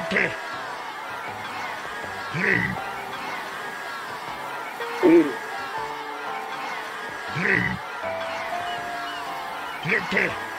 ったブレイブレイブレイやった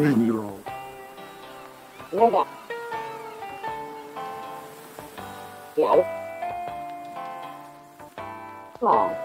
Leave me alone. No.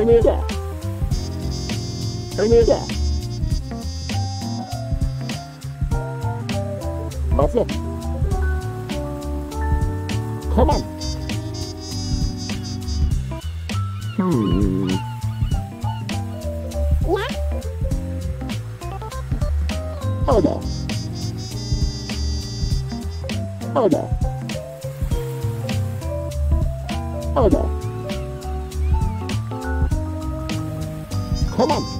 Anita. Anita. That's it. Come on. Hmm. What? Oh no. Oh no. Oh no. come on.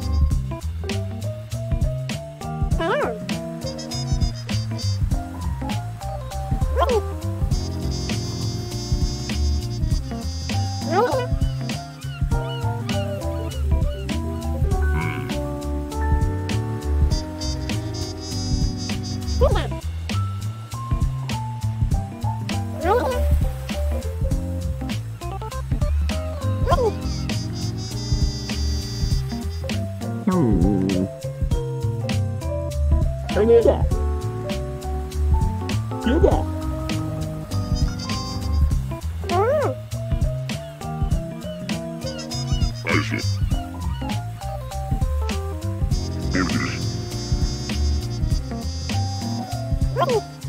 Woo!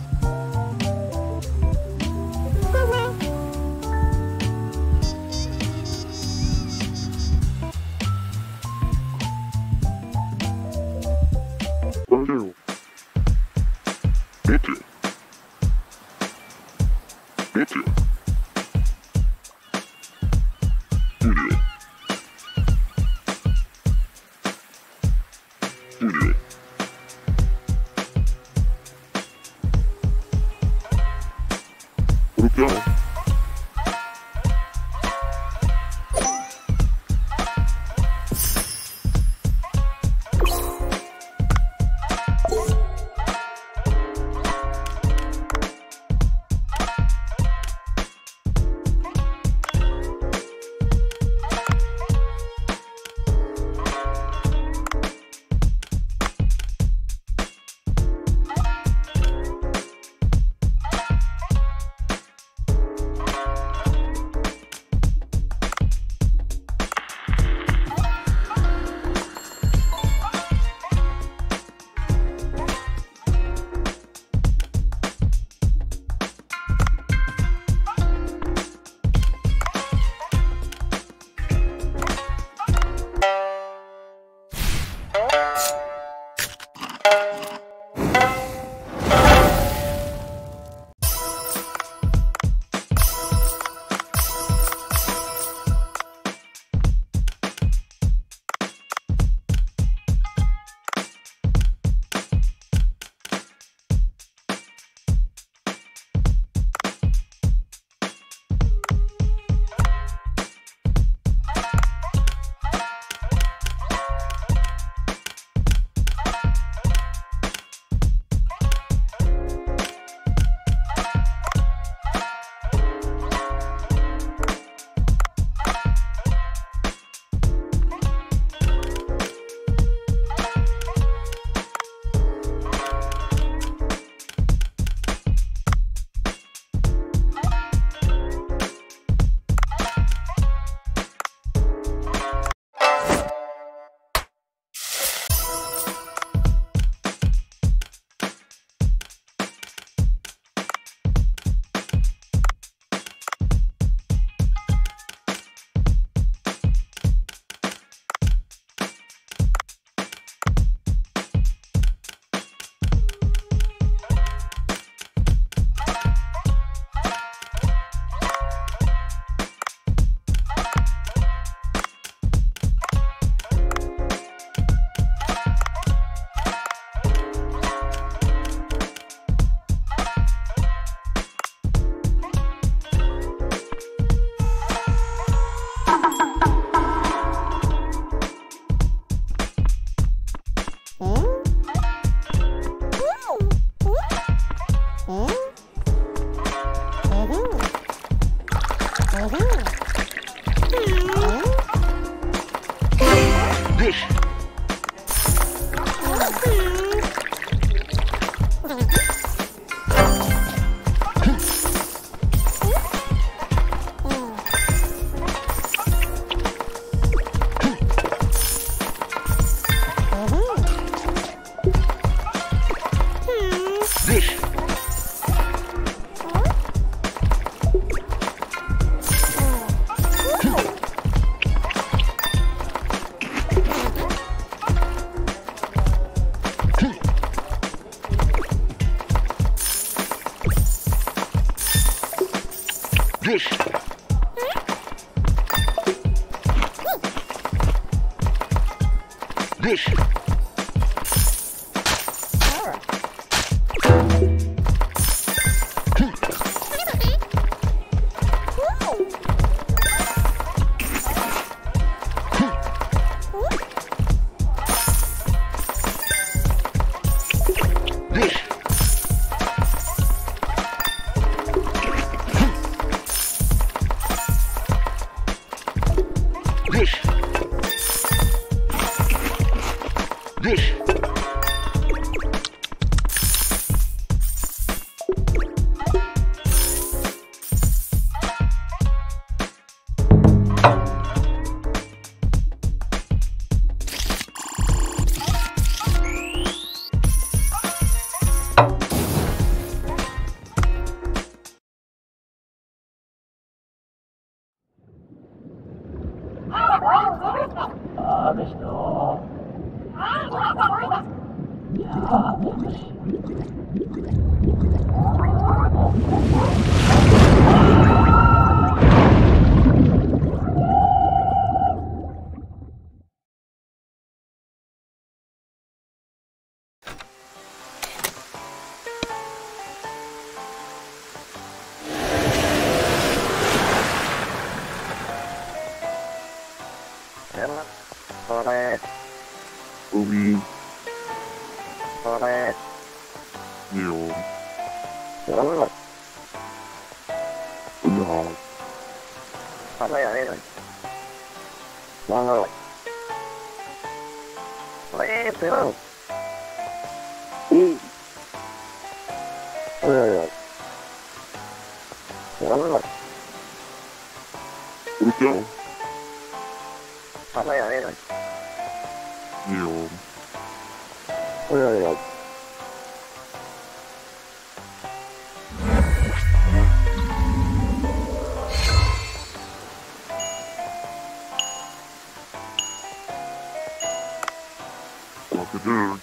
Tengah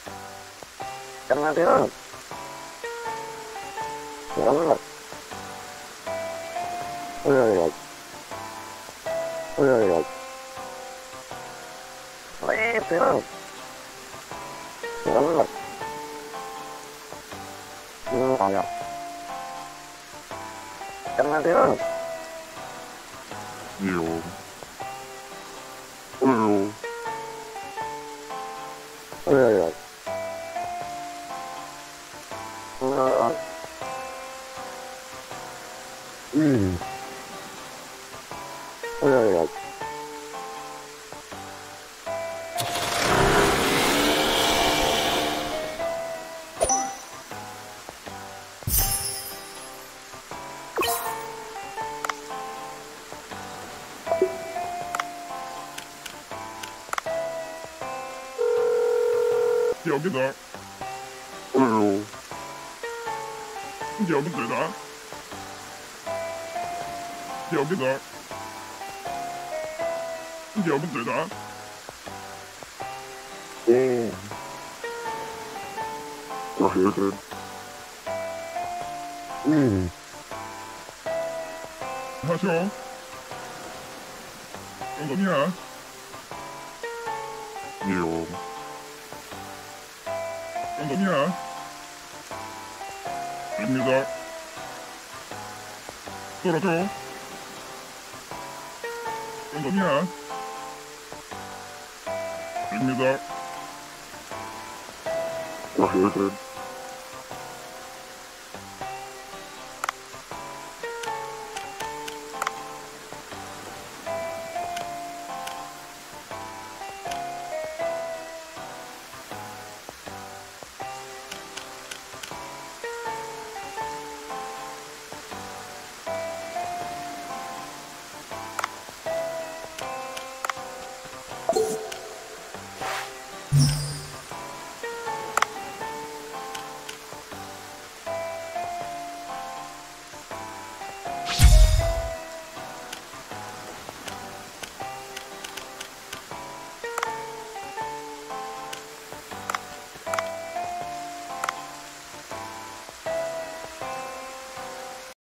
Tengah Tengah Tengah Tengah Tengah Tengah Tengah Tengah Tengah Tengah Tiểu cái đó, Oil. tiểu cái 嘴 đó. Tiểu cái đó. Tiểu cái 嘴 đó. Oh. I hear that. Mm. Hà 아니야. 아닙니다. 떨어져. 그런 거 아니야. 아닙니다. 아, 왜 그래.